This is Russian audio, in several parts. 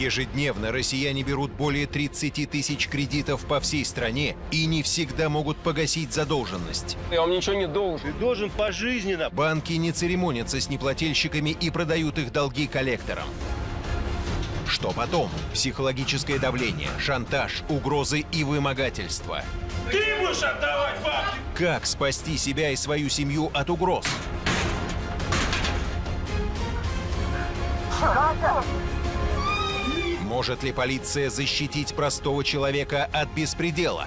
Ежедневно россияне берут более 30 тысяч кредитов по всей стране и не всегда могут погасить задолженность. Я вам ничего не должен. Ты должен пожизненно. Банки не церемонятся с неплательщиками и продают их долги коллекторам. Что потом? Психологическое давление, шантаж, угрозы и вымогательство. Ты будешь отдавать бабки. Как спасти себя и свою семью от угроз? Может ли полиция защитить простого человека от беспредела?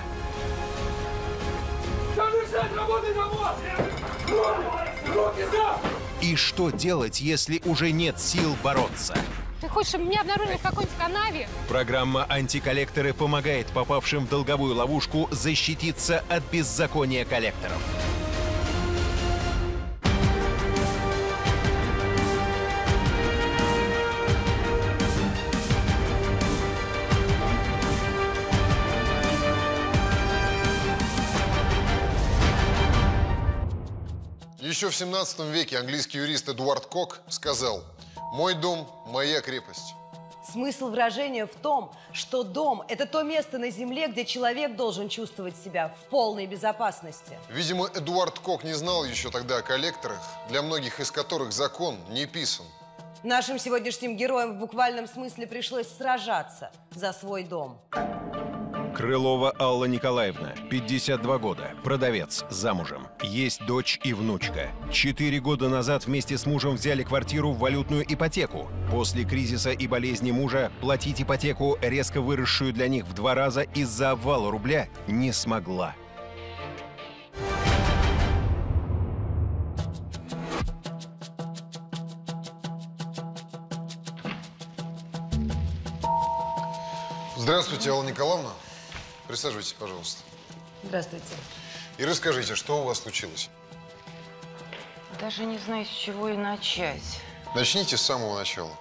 И что делать, если уже нет сил бороться? Ты хочешь, чтобы меня обнаружили в какой-нибудь канаве? Программа «Антиколлекторы» помогает попавшим в долговую ловушку защититься от беззакония коллекторов. Еще в 17 веке английский юрист Эдуард Кок сказал «Мой дом – моя крепость». Смысл выражения в том, что дом – это то место на земле, где человек должен чувствовать себя в полной безопасности. Видимо, Эдуард Кок не знал еще тогда о коллекторах, для многих из которых закон не писан. Нашим сегодняшним героям в буквальном смысле пришлось сражаться за свой дом. Крылова Алла Николаевна, 52 года, продавец, замужем. Есть дочь и внучка. Четыре года назад вместе с мужем взяли квартиру в валютную ипотеку. После кризиса и болезни мужа платить ипотеку, резко выросшую для них в два раза из-за обвала рубля, не смогла. Здравствуйте, Алла Николаевна. Присаживайтесь, пожалуйста. Здравствуйте. И расскажите, что у вас случилось? Даже не знаю, с чего и начать. Начните с самого начала.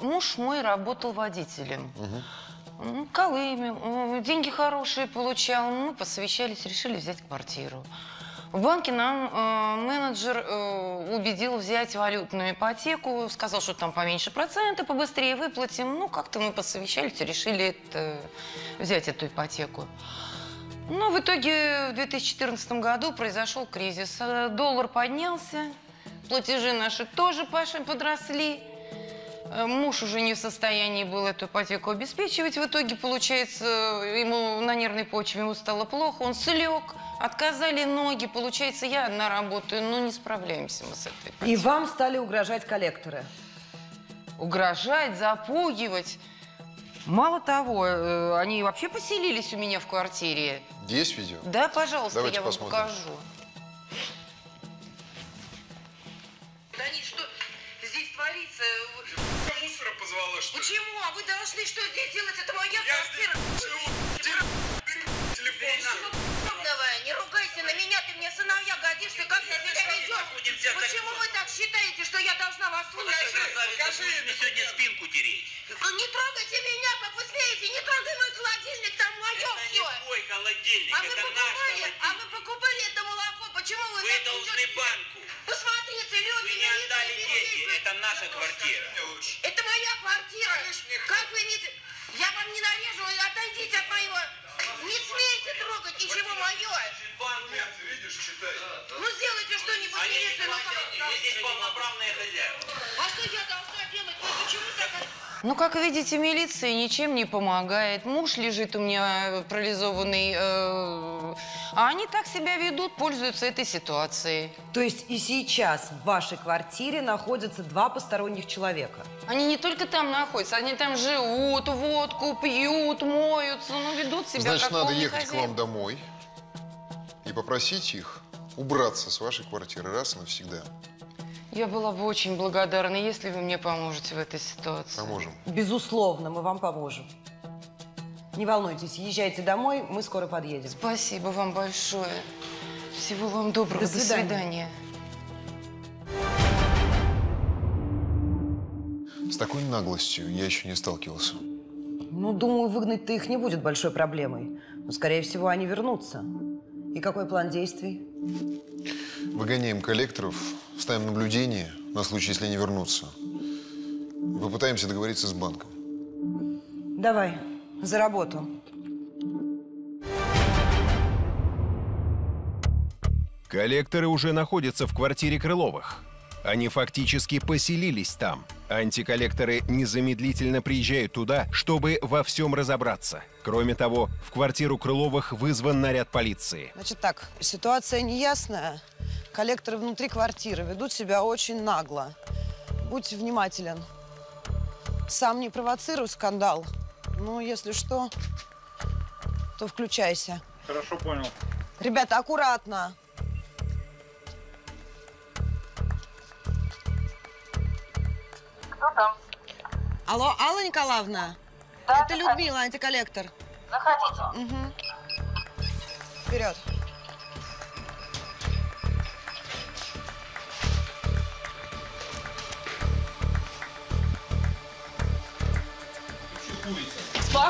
Муж мой работал водителем. Угу. Колыме, м, деньги хорошие получал. Мы посовещались, решили взять квартиру. В банке нам э, менеджер э, убедил взять валютную ипотеку, сказал, что там поменьше проценты, побыстрее выплатим. Ну, как-то мы посовещались решили это, взять эту ипотеку. Но в итоге в 2014 году произошел кризис. Э, Доллар поднялся, платежи наши тоже подросли. Э, Муж уже не в состоянии был эту ипотеку обеспечивать. В итоге, получается, ему на нервной почве ему стало плохо, он слег, отказали ноги. Получается, я одна работаю, но не справляемся мы с этой И ипотекой. вам стали угрожать коллекторы. Угрожать, запугивать. Мало того, э, они вообще поселились у меня в квартире. Есть видео? Да, пожалуйста, Давайте я вам посмотрим. покажу. Да нет, что здесь творится? Мусора позвала, что ли? Почему? А вы должны что здесь делать? Это моя Я квартира. здесь годишься, как ты себя ведешь? Почему вы так считаете, что я должна вас слушать? Покажи это. сегодня спинку тереть. Ну, Не трогайте меня, побыстрее, не трогай мой холодильник, там мое Это все. не твой холодильник, А вы это наш покупали, холодильник. а вы покупали это молоко, почему вы Вы так должны банку. Посмотрите, люди, Вы не отдали деньги, это наша квартира. Мне. Это моя квартира. Мне Как вы не... Я вам не нарежу, отойдите от моего... Не смейте трогать ничего мое. Нет, видишь, читай. Ну сделайте что-нибудь, ну платят, вы здесь полноправные хозяева. А что я должна делать? Вы почему так... Ну, как видите, милиция ничем не помогает. Муж лежит у меня э, парализованный. э, а они так себя ведут, пользуются этой ситуацией. То есть и сейчас в вашей квартире находятся два посторонних человека. Они не только там находятся, они там живут, водку пьют, моются, ну, ведут себя Значит, как надо ехать к хозяева. вам домой и попросить их убраться с вашей квартиры раз и навсегда. Я была бы очень благодарна, если вы мне поможете в этой ситуации. Поможем. Безусловно, мы вам поможем. Не волнуйтесь, езжайте домой, мы скоро подъедем. Спасибо вам большое. Всего вам доброго. До свидания. свидания. С такой наглостью я еще не сталкивался. Ну, думаю, выгнать-то их не будет большой проблемой. Но, скорее всего, они вернутся. И какой план действий? Выгоняем коллекторов, ставим наблюдение на случай, если они вернутся. Попытаемся договориться с банком. Давай, за работу. Коллекторы уже находятся в квартире Крыловых. Они фактически поселились там. Антиколлекторы незамедлительно приезжают туда, чтобы во всем разобраться. Кроме того, в квартиру Крыловых вызван наряд полиции. Значит так, ситуация неясная. Коллекторы внутри квартиры ведут себя очень нагло. Будь внимателен. Сам не провоцируй скандал. Ну, если что, то включайся. Хорошо понял. Ребята, аккуратно. Кто там? Алло, Алла Николаевна? Да, Это да. Людмила, антиколлектор. Заходите. Угу. Вперед.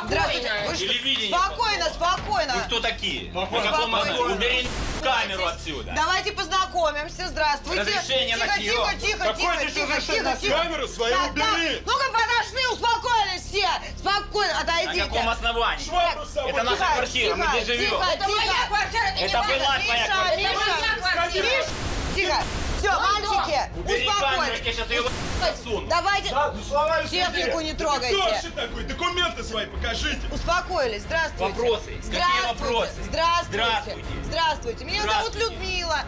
Здравствуйте. Вы что? Телевидение Спокойно, спокойно. Вы кто такие? Спокойно. основании? Убери камеру отсюда. Давайте познакомимся. Здравствуйте. Разрешение на тихо, тихо, съемку. тихо, Какое тихо, тебе тихо, тихо, на тихо. камеру свою Так, убери? так. Ну-ка, подошли, успокоились все. Спокойно, На отойдите. каком основании? Собой. Это наша Тихо, квартира, мы тихо, здесь живем. Тихо, тихо. квартира, это Это была твоя квартира. Миша, Миша. Тихо. Все, мальчики, Убери камеру, я успокойтесь. сейчас ее засуну. Давайте Да, ну технику не трогайте. Кто вообще такой? Документы свои покажите. Успокоились. Здравствуйте. Вопросы? Какие Здравствуйте. вопросы? Здравствуйте. Здравствуйте. Здравствуйте. Меня зовут Здравствуйте. Людмила.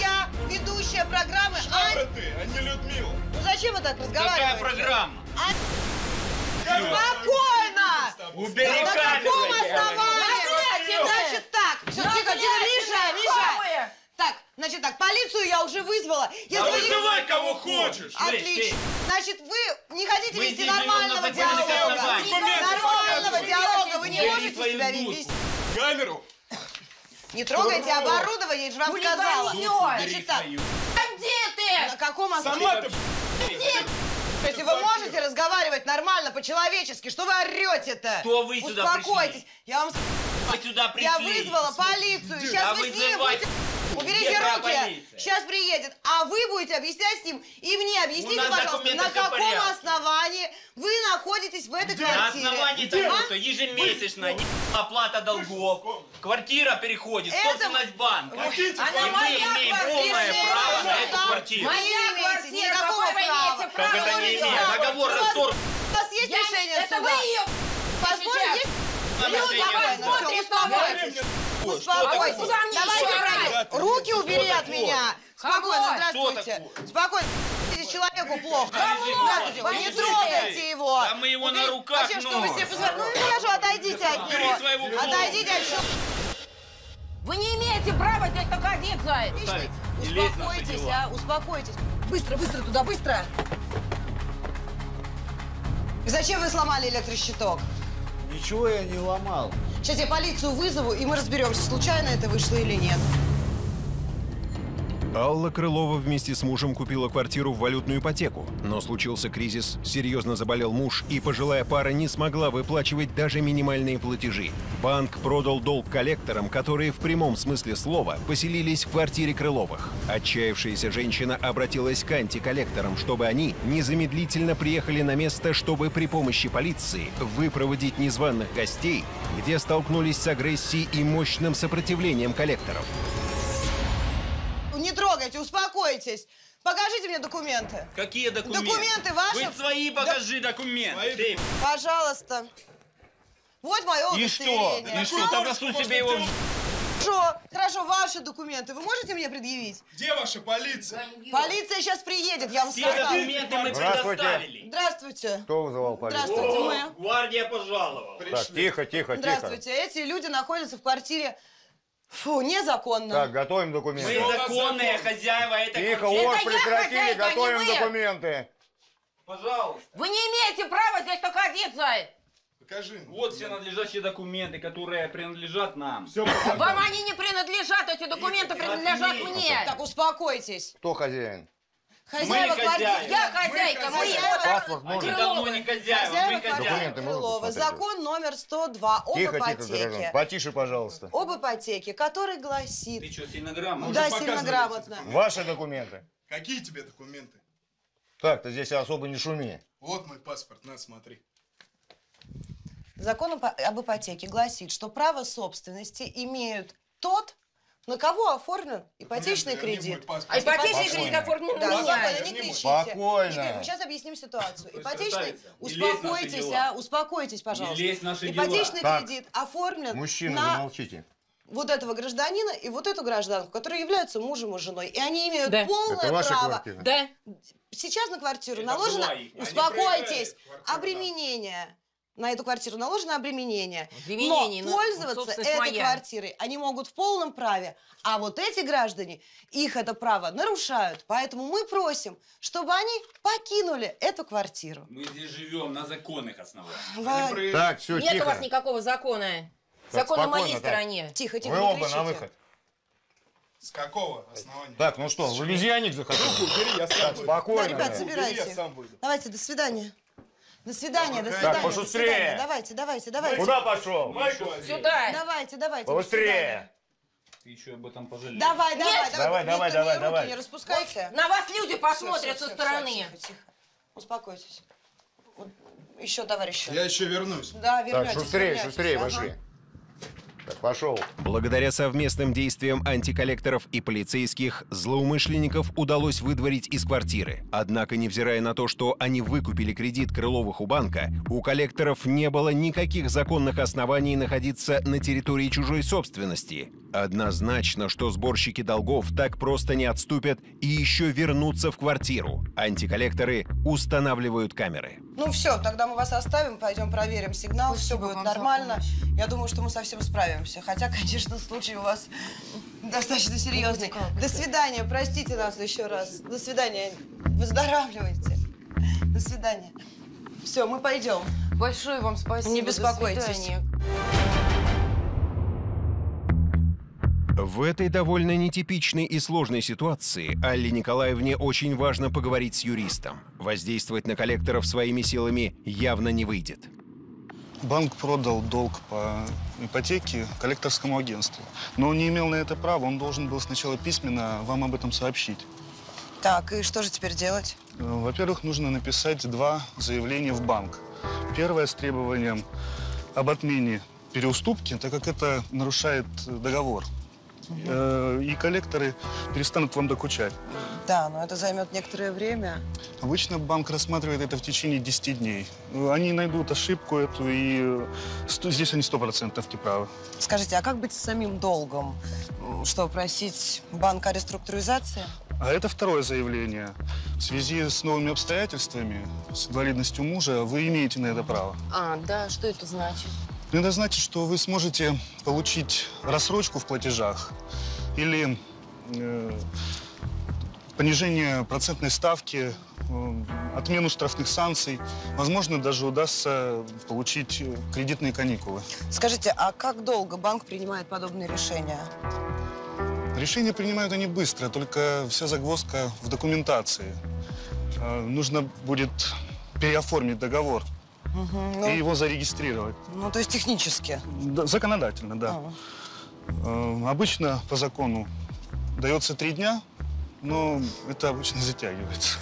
Я ведущая программы. Ань- ты, а не Людмила. Ну зачем вы так разговариваете? Какая программа? Спокойно! Убери На камеру, каком я говорю. основании? Значит так, все, тихо, тихо, Миша, Миша. Так, значит так, полицию я уже вызвала. Если А вы вызывай кого хочешь. Отлично. Значит, вы не хотите Мы вести нормального диалога. Нормального диалога вы не можете себя вести. Камеру. Не трогайте оборудование, я же вам сказала. Значит так, свою. на каком основании? Сама ты Если вы можете разговаривать нормально, по-человечески, что вы орете-то? Что вы сюда Успокойтесь. Я вам Вы сюда пришли. Я вызвала полицию. Сейчас Да вы с будете... Уберите руки. полиция? Сейчас приедет. А вы будете объяснять с ним. И мне объясните, пожалуйста, на каком основании вы находитесь в этой На квартире? основании Где? того, что ежемесячно не оплата долгов, квартира переходит Это- собственность банка. Хотите, И мы моя имеем квартира. полное право на эту Да. квартиру. Вы не имеете никакого права. Как это не имеет? Да. Договор У вас- расторг. У вас есть решение Это вы суда? ее Поспорить есть? Смотри, успокойтесь. Успокойтесь. Давайте? Руки убери от меня. Спокойно, здравствуйте. Спокойно. Человеку плохо. Кого? Здравствуйте. Вы не трогайте его. Да мы его на руках Вообще, что вы носим. себе позволяете? Ну, хорошо, отойдите от него. Отойдите от него. Вы не имеете права здесь находиться. На Успокойтесь, а, успокойтесь. Быстро, быстро туда, быстро. Зачем вы сломали электрощиток? Ничего я не ломал. Сейчас я полицию вызову, и мы разберемся, случайно это вышло или нет. Алла Крылова вместе с мужем купила квартиру в валютную ипотеку. Но случился кризис, серьезно заболел муж, и пожилая пара не смогла выплачивать даже минимальные платежи. Банк продал долг коллекторам, которые в прямом смысле слова поселились в квартире Крыловых. Отчаявшаяся женщина обратилась к антиколлекторам, чтобы они незамедлительно приехали на место, чтобы при помощи полиции выпроводить незваных гостей, где столкнулись с агрессией и мощным сопротивлением коллекторов. Не трогайте, успокойтесь. Покажите мне документы. Какие документы? Документы ваши? Вы свои покажи документы. Ты. Пожалуйста. Вот мое И что? удостоверение. И что? Тогда суй себе его Хорошо, хорошо, ваши документы. Вы можете мне предъявить? Где ваша полиция? Полиция сейчас приедет, я вам Все сказала. документы мы Здравствуйте. предоставили. Здравствуйте. Кто вызывал полицию? Здравствуйте, мы. Гвардия пожаловала. Так, тихо, тихо, тихо. Здравствуйте. Эти люди находятся в квартире, фу, незаконно. Так, готовим Мы документы. законные хозяева этой Тихо, квартиры. ор Это я прекратили, хозяйка, не готовим вы. документы. Пожалуйста. Вы не имеете права здесь находиться. Покажи. Вот все надлежащие документы, которые принадлежат нам. Все, Вам они не принадлежат, эти документы принадлежат мне. Так, успокойтесь. Кто хозяин? Хозяева квартиры. Я хозяйка, мы хозяева. Паспорт Они давно не хозяева, мы квартиры хозяева. Крылова. Закон номер 102 об Тихо, тихо, ипотеке. граждан. Потише, пожалуйста. Об ипотеке, который Ты гласит... что, сильно грамотно? Да, сильно грамотно. Ваши документы. Какие тебе документы? Так, ты здесь особо не шуми. Вот мой паспорт, на, смотри. Закон об об ипотеке гласит, что право собственности имеют тот, на кого оформлен ипотечный кредит. А ипотечный Спокойно. кредит оформлен Да, на спокойно, меня. не мой. кричите. Спокойно. Игорь, мы сейчас объясним ситуацию. Ипотечный, не успокойтесь, а, успокойтесь, пожалуйста. лезь в наши дела. Ипотечный Так. кредит оформлен Мужчина, на замолчите. вот этого гражданина и вот эту гражданку, которые являются мужем и женой. И они имеют Да. полное Это ваша право. квартира? Да. Сейчас на квартиру Это наложено... Успокойтесь. Обременение. На эту квартиру наложено обременение. Обременение, Но ну, пользоваться собственность этой моя. квартирой они могут в полном праве. А вот эти граждане, их это право нарушают. Поэтому мы просим, чтобы они покинули эту квартиру. Мы здесь живем на законных основаниях. Вань, Так, все, Нет тихо. у вас никакого закона. Так, Закон на моей спокойно, так. стороне. Тихо, тихо, Вы оба кричите. на выход. С какого основания? Так, ну что, в обезьянник захотели? Бери, я сам Так, выйду. Да, спокойно. ребят, собирайте. Бери, я сам выйду. Давайте, до свидания. До свидания, до Так, свидания. до пошустрее. свидания. Давайте, давайте, давайте. Куда пошел? Майку. Сюда. Давайте, давайте. до Быстрее. Ты еще об этом пожалеешь. Давай, давай, Давай, давай. давай, давай, руки давай. не распускайте. На вас люди посмотрят всё, со всё, стороны. всё, Тихо, тихо. Успокойтесь. Вот Еще, товарищи. Я еще вернусь. Да, Так, вернетесь. шустрее, шустрее Ага. Так, пошел. Благодаря совместным действиям антиколлекторов и полицейских, злоумышленников удалось выдворить из квартиры. Однако, невзирая на то, что они выкупили кредит Крыловых у банка, у коллекторов не было никаких законных оснований находиться на территории чужой собственности. Однозначно, что сборщики долгов так просто не отступят и еще вернутся в квартиру. Антиколлекторы устанавливают камеры. Ну все, тогда мы вас оставим, пойдем проверим сигнал, все Спасибо будет вам за нормально. Я думаю, что мы совсем справимся. Хотя, конечно, случай у вас достаточно серьезный. как До свидания, простите нас еще раз. До свидания, выздоравливайте. До свидания. Все, мы пойдем. Большое вам спасибо. Не До беспокойтесь. свидания. В этой довольно нетипичной и сложной ситуации Алле Николаевне очень важно поговорить с юристом. Воздействовать на коллекторов своими силами явно не выйдет. Банк продал долг по ипотеке коллекторскому агентству. Но он не имел на это права, он должен был сначала письменно вам об этом сообщить. Так, и что же теперь делать? Э, Во-первых, нужно написать два заявления в банк. Первое с требованием об отмене переуступки, так как это нарушает договор. Э, И коллекторы перестанут вам докучать. Да, но это займет некоторое время. Обычно банк рассматривает это в течение 10 дней. Они найдут ошибку эту, и э, сто- здесь они 100% правы. Скажите, а как быть с самим долгом? Что, просить банк о реструктуризации? А это второе заявление. В связи с новыми обстоятельствами, с инвалидностью мужа, вы имеете на это право. А, да, что это значит? Это значит, что вы сможете получить рассрочку в платежах или э, понижение процентной ставки, э, отмену штрафных санкций. Возможно, даже удастся получить э, кредитные каникулы. Скажите, а как долго банк принимает подобные решения? Решения принимают они быстро, только вся загвоздка в документации. Э, Нужно будет переоформить договор Мгм, ну, и его зарегистрировать. ну, то есть технически. Да, законодательно, да. А. Э, Обычно по закону дается три дня, но это обычно затягивается.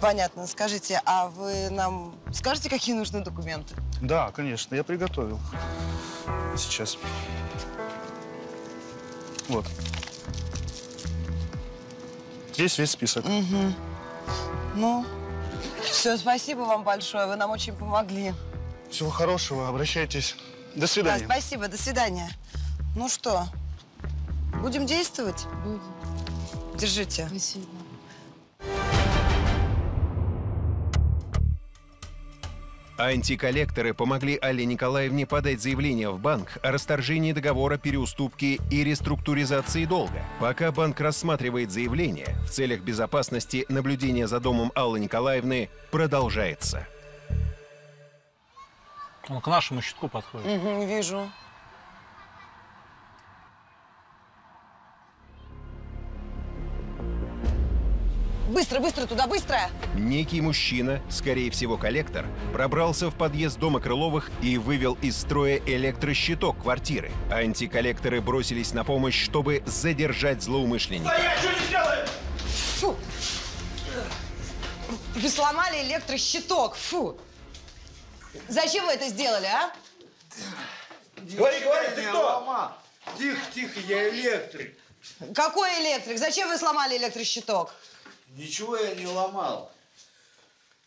Понятно. Скажите, а вы нам скажете, какие нужны документы? Да, конечно, я приготовил. Сейчас. Вот. Здесь весь список. Угу. Ну, все, спасибо вам большое. Вы нам очень помогли. Всего хорошего, обращайтесь. До Да, свидания. спасибо, до свидания. Ну что, будем действовать? Будем. Держите. Спасибо. Антиколлекторы помогли Алле Николаевне подать заявление в банк о расторжении договора переуступки и реструктуризации долга. Пока банк рассматривает заявление, в целях безопасности наблюдение за домом Аллы Николаевны продолжается. Он к нашему щитку подходит. Угу, вижу. Быстро, быстро туда, быстро! Некий мужчина, скорее всего коллектор, пробрался в подъезд дома Крыловых и вывел из строя электрощиток квартиры. Антиколлекторы бросились на помощь, чтобы задержать злоумышленника. Стоять, что не делаешь? Вы сломали электрощиток. Фу. Зачем вы это сделали, а? Говори, говори, ты кто? Тихо, тихо, я электрик. Какой электрик? Зачем вы сломали электрощиток? Ничего я не ломал.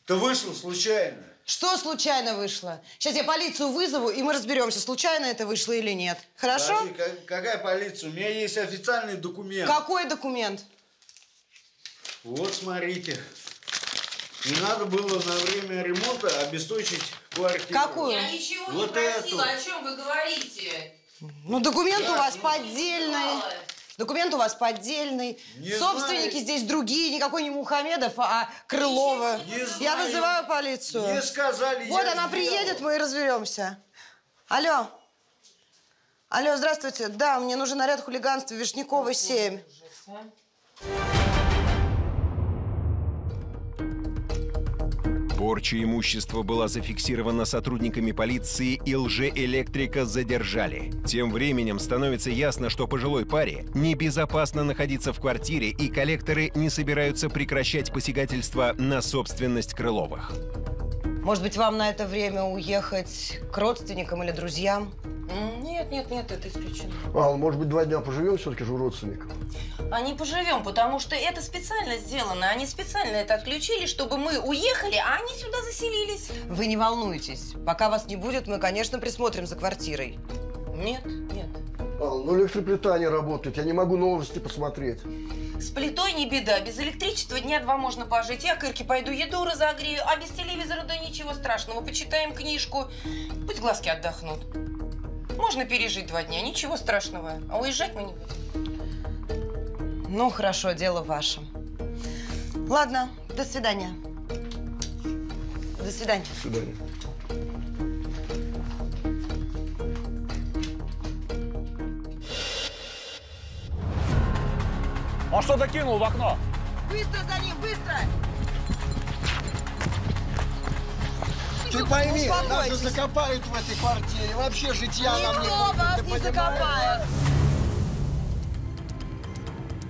Это вышло случайно. Что случайно вышло? Сейчас я полицию вызову, и мы разберемся, случайно это вышло или нет. Хорошо? Подожди, как- какая полиция? У меня есть официальный документ. Какой документ? Вот смотрите. Не надо было на время ремонта обесточить квартиру. Какую? Я ничего Вот не просила. эту. О чем вы говорите? Ну, документ у вас ну, поддельный. мало. Документ у вас поддельный. Не Собственники знаю. здесь другие, никакой не Мухамедов, а Крылова. Не Я знаю. вызываю полицию. Не сказали, Вот она сделал. приедет, мы и разберемся. Алло. Алло, здравствуйте. Да, мне нужен наряд хулиганства Вишнякова 7. Порча имущества была зафиксирована сотрудниками полиции и лжеэлектрика задержали. Тем временем становится ясно, что пожилой паре небезопасно находиться в квартире и коллекторы не собираются прекращать посягательство на собственность Крыловых. Может быть, вам на это время уехать к родственникам или друзьям? Нет, нет, нет, это исключено. Ал, может быть, два дня поживем все-таки же у родственников? А не поживем, потому что это специально сделано. Они специально это отключили, чтобы мы уехали, а они сюда заселились. Вы не волнуйтесь. Пока вас не будет, мы, конечно, присмотрим за квартирой. Нет, нет. Ал, ну электроплита не работает, я не могу новости посмотреть. С плитой не беда. Без электричества дня два можно пожить. Я к Ирке пойду еду разогрею, а без телевизора да ничего страшного. Почитаем книжку. Пусть глазки отдохнут. Можно пережить два дня, ничего страшного. А уезжать мы не будем. Ну, хорошо, дело в вашем. Ладно, до свидания. До свидания. До свидания. Он что-то кинул в окно. Быстро за ним, быстро! Ты пойми, нас закопают в этой квартире. Вообще житья нам не Никто будет, вас ты не понимаешь? закопает.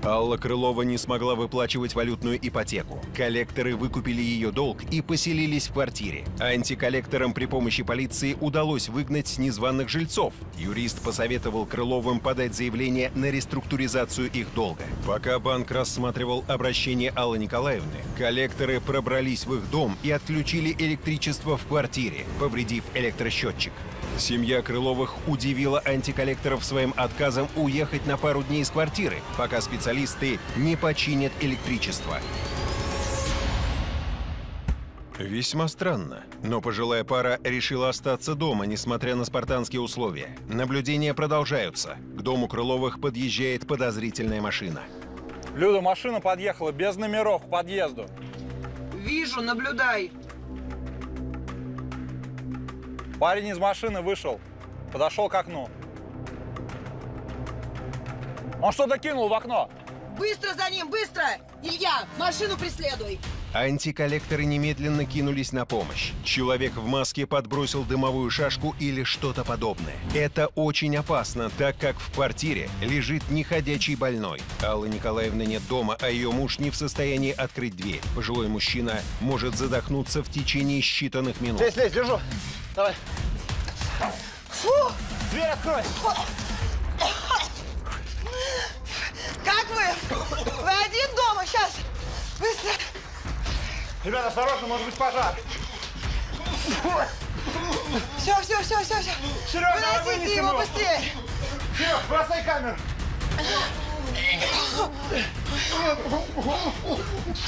Алла Крылова не смогла выплачивать валютную ипотеку. Коллекторы выкупили ее долг и поселились в квартире. Антиколлекторам при помощи полиции удалось выгнать незваных жильцов. Юрист посоветовал Крыловым подать заявление на реструктуризацию их долга. Пока банк рассматривал обращение Аллы Николаевны, коллекторы пробрались в их дом и отключили электричество в квартире, повредив электросчетчик. Семья Крыловых удивила антиколлекторов своим отказом уехать на пару дней из квартиры, пока специалисты не починят электричество. Весьма странно, но пожилая пара решила остаться дома, несмотря на спартанские условия. Наблюдения продолжаются. К дому Крыловых подъезжает подозрительная машина. Люда, машина подъехала без номеров к подъезду. Вижу, наблюдай. Парень из машины вышел, подошел к окну. Он что-то кинул в окно. Быстро за ним, быстро! Илья, машину преследуй! Антиколлекторы немедленно кинулись на помощь. Человек в маске подбросил дымовую шашку или что-то подобное. Это очень опасно, так как в квартире лежит неходячий больной. Аллы Николаевны нет дома, а ее муж не в состоянии открыть дверь. Пожилой мужчина может задохнуться в течение считанных минут. Лезь, лезь, держу. Давай. Фу! Дверь открой! Как вы? Вы один дома? Сейчас! Быстро! Ребята, осторожно, может быть пожар. Все, все, все, все, все. Серега, Выносите его его. быстрее! Серег, бросай камеру.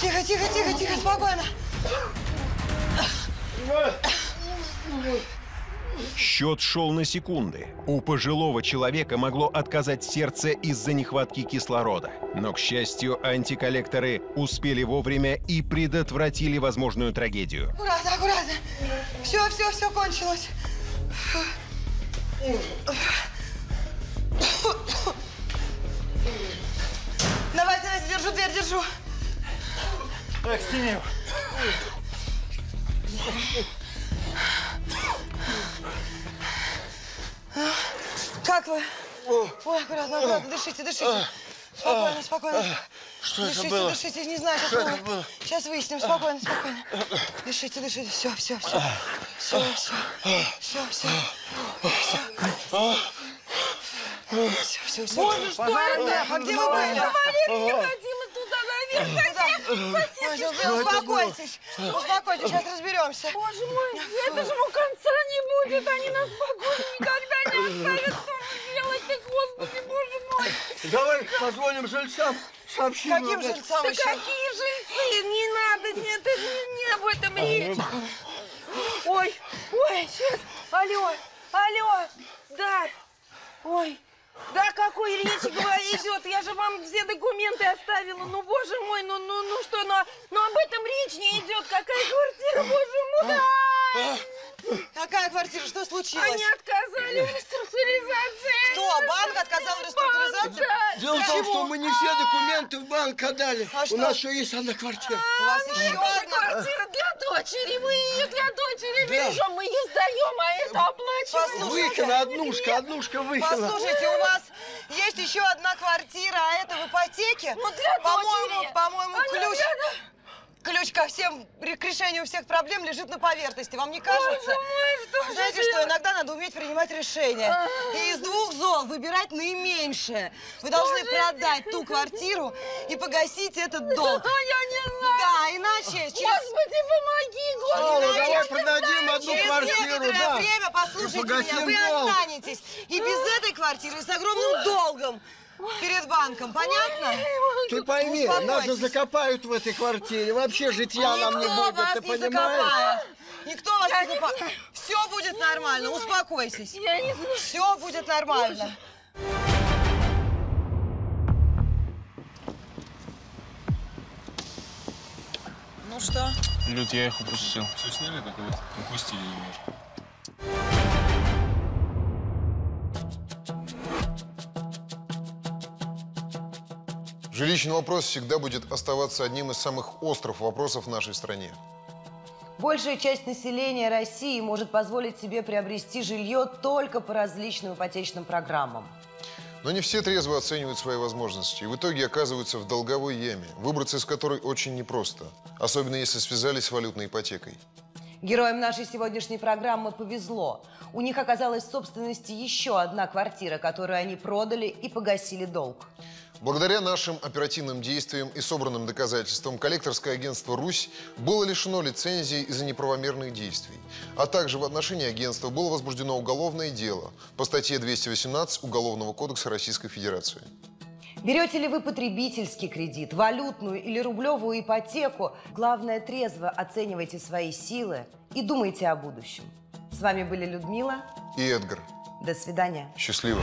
Тихо, тихо, тихо, тихо, спокойно. Счет шел на секунды. У пожилого человека могло отказать сердце из-за нехватки кислорода. Но, к счастью, антиколлекторы успели вовремя и предотвратили возможную трагедию. Аккуратно, аккуратно. Все, все, все кончилось. Давайте, давайте, держу дверь, держу. Так, к вы? Ой, аккуратно, аккуратно, дышите, дышите. Спокойно, спокойно. Что это дышите, было? дышите, не знаю, Что что это было? Сейчас выясним, спокойно, спокойно. Дышите, дышите, все, все, все. Все, все, все, все. Все, все, все. Боже, что это? А где вы были? Валерия ходила туда наверх. Ой, вы успокойтесь. Успокойтесь, сейчас разберемся. Боже мой, этому конца не будет. Они нас в погоне никогда не оставят. Делать-то, Господи, боже мой. Давай позвоним жильцам, сообщим. Каким им это. жильцам Да еще? какие жильцы? Не надо, нет, это не, не об этом речь. Ой, ой, сейчас. Алло, алло, да. Ой, да какой речи идет? Я же вам все документы оставила. Ну, боже мой, ну, ну, ну что, ну, ну об этом речь не идет. Какая квартира, боже мой. Какая квартира? Что случилось? Они отказали в реструктуризации. Кто? Банк отказал в реструктуризации? Да. Дело в том, что мы не все документы в банк отдали. А что? У нас еще есть одна квартира. У вас еще Это же одна. квартира для дочери, мы ее для дочери Да. бережем, мы ее сдаем, а это оплачиваем. Послушайте. Выкина, однушка, однушка выкина. Послушайте, у вас есть еще одна квартира, а это в ипотеке? Ну, для По-моему, дочери. по-моему, ключ, для- ключ ко всем, к решению всех проблем лежит на поверхности. Вам не кажется? Боже мой, что Знаете делать? что, иногда надо уметь принимать решения. И из двух зол выбирать наименьшее. Вы должны же продать ту квартиру и погасить этот долг. А я не знаю. Да, иначе через... Господи, помоги, Алла, Господи. давай я не продадим знаю, одну Через квартиру, некоторое да. время, послушайте меня, погасим вы долг. останетесь и без этой квартиры, и с огромным долгом перед банком. Понятно? Ты пойми, нас же закопают в этой квартире. Вообще житья нам не Никто будет, вас ты не понимаешь? закопает. Никто вас не закопает. Все будет нормально, успокойтесь. Я не знаю. Все будет нормально. Ну что? Люд, я их упустил. Все сняли, так вот упустили немножко. Жилищный вопрос всегда будет оставаться одним из самых острых вопросов в нашей стране. Большая часть населения России может позволить себе приобрести жилье только по различным ипотечным программам. Но не все трезво оценивают свои возможности и в итоге оказываются в долговой яме, выбраться из которой очень непросто, особенно если связались с валютной ипотекой. Героям нашей сегодняшней программы повезло. У них оказалась в собственности еще одна квартира, которую они продали и погасили долг. Благодаря нашим оперативным действиям и собранным доказательствам коллекторское агентство «Русь» было лишено лицензии из-за неправомерных действий. А также в отношении агентства было возбуждено уголовное дело по статье 218 Уголовного кодекса Российской Федерации. Берете ли вы потребительский кредит, валютную или рублевую ипотеку, главное трезво оценивайте свои силы и думайте о будущем. С вами были Людмила. И Эдгар. До свидания. Счастливо.